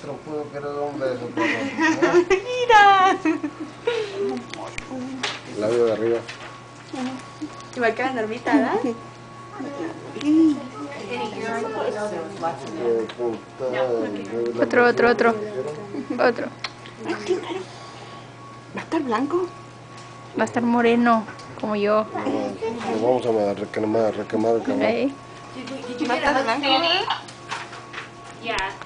trompudo quiero dar un beso. papá. Mira. Labio de arriba. Igual que la normita, ¿verdad? Otro, otro, otro. Otro. ¿Va a estar blanco? Va a estar moreno, como yo. Nos vamos a requemar, requemar el ¿Va a estar blanco? Yeah.